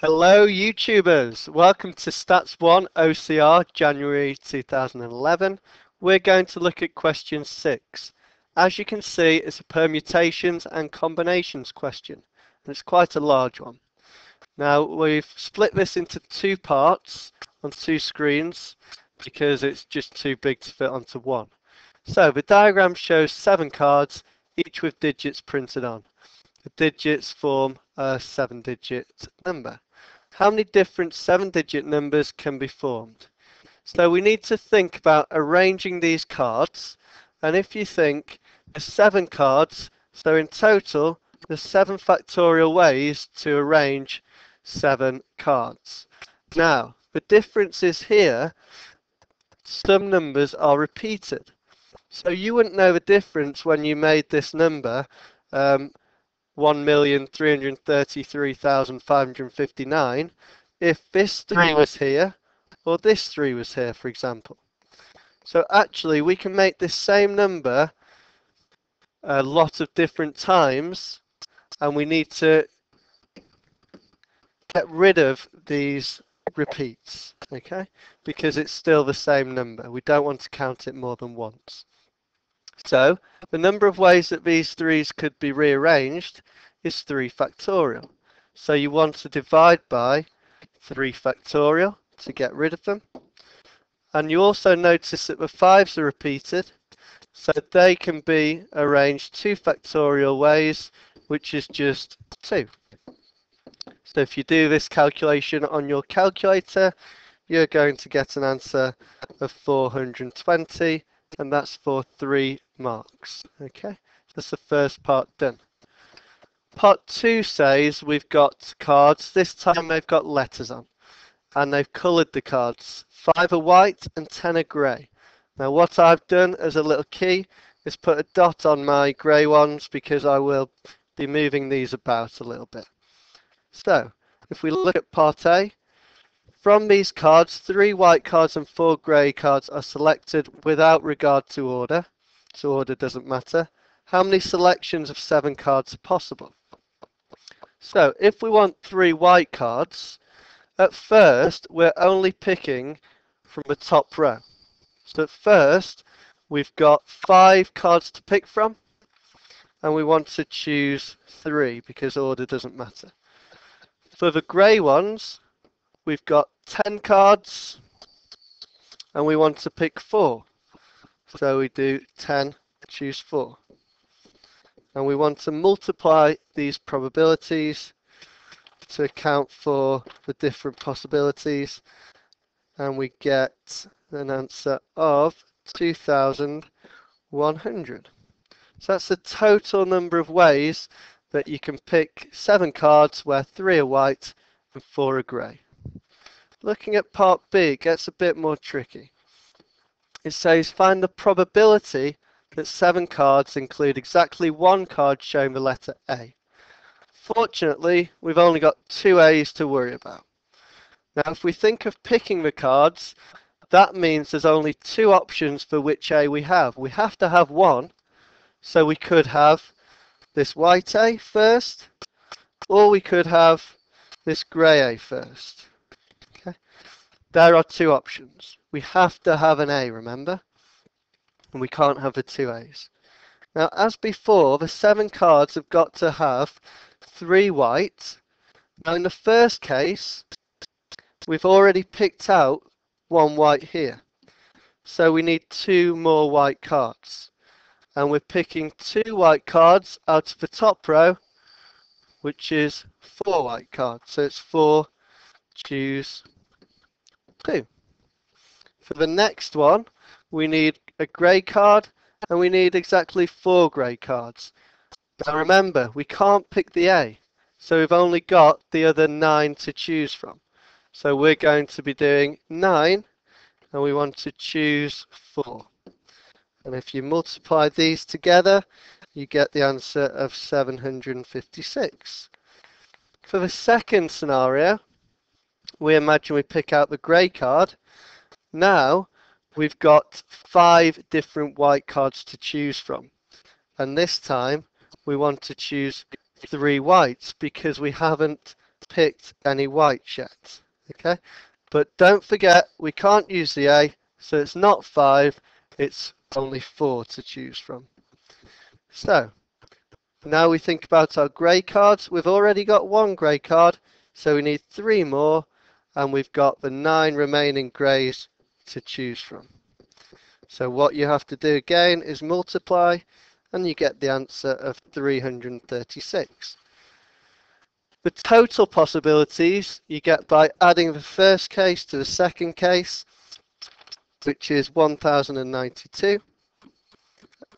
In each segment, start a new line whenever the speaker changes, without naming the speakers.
Hello YouTubers, welcome to Stats 1 OCR January 2011. We're going to look at question 6. As you can see it's a permutations and combinations question and it's quite a large one. Now we've split this into two parts on two screens because it's just too big to fit onto one. So the diagram shows seven cards each with digits printed on. The digits form a seven digit number how many different seven-digit numbers can be formed. So we need to think about arranging these cards. And if you think there's seven cards, so in total, there's seven factorial ways to arrange seven cards. Now, the difference is here, some numbers are repeated. So you wouldn't know the difference when you made this number um, 1,333,559 if this 3 was here or this 3 was here, for example. So actually, we can make this same number a lot of different times, and we need to get rid of these repeats, okay? Because it's still the same number. We don't want to count it more than once. So the number of ways that these threes could be rearranged is 3 factorial. So you want to divide by 3 factorial to get rid of them. And you also notice that the 5s are repeated, so they can be arranged 2 factorial ways, which is just 2. So if you do this calculation on your calculator, you're going to get an answer of 420 and that's for three marks. Okay, that's the first part done. Part two says we've got cards. This time they've got letters on and they've coloured the cards. Five are white and ten are grey. Now what I've done as a little key is put a dot on my grey ones because I will be moving these about a little bit. So if we look at part A, from these cards, three white cards and four grey cards are selected without regard to order. Order doesn't matter. How many selections of seven cards are possible? So if we want three white cards, at first we're only picking from the top row. So at first we've got five cards to pick from and we want to choose three because order doesn't matter. For the grey ones, we've got 10 cards and we want to pick four. So we do 10, choose four. And we want to multiply these probabilities to account for the different possibilities. And we get an answer of 2,100. So that's the total number of ways that you can pick seven cards where three are white and four are grey. Looking at part B, it gets a bit more tricky. It says find the probability that seven cards include exactly one card showing the letter A. Fortunately, we've only got two A's to worry about. Now, if we think of picking the cards, that means there's only two options for which A we have. We have to have one, so we could have this white A first, or we could have this grey A first. There are two options. We have to have an A, remember? And we can't have the two A's. Now, as before, the seven cards have got to have three white. Now, in the first case, we've already picked out one white here. So we need two more white cards. And we're picking two white cards out of the top row, which is four white cards. So it's four, choose two. For the next one, we need a grey card and we need exactly four grey cards. Now remember, we can't pick the A, so we've only got the other nine to choose from. So we're going to be doing nine and we want to choose four. And if you multiply these together, you get the answer of 756. For the second scenario, we imagine we pick out the grey card. Now we've got five different white cards to choose from. And this time we want to choose three whites because we haven't picked any whites yet. Okay, but don't forget we can't use the A, so it's not 5, it's only 4 to choose from. So, now we think about our grey cards. We've already got one grey card, so we need three more, and we've got the nine remaining greys to choose from. So what you have to do again is multiply, and you get the answer of 336. The total possibilities you get by adding the first case to the second case, which is 1092.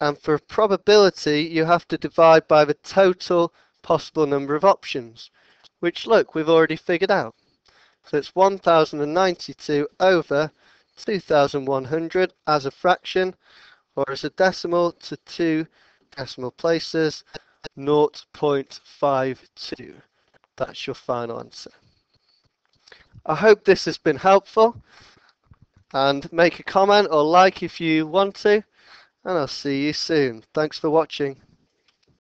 And for probability, you have to divide by the total possible number of options, which look, we've already figured out. So it's 1092 over 2100 as a fraction, or as a decimal to two decimal places, 0.52. That's your final answer. I hope this has been helpful and make a comment or like if you want to and I'll see you soon. Thanks for watching.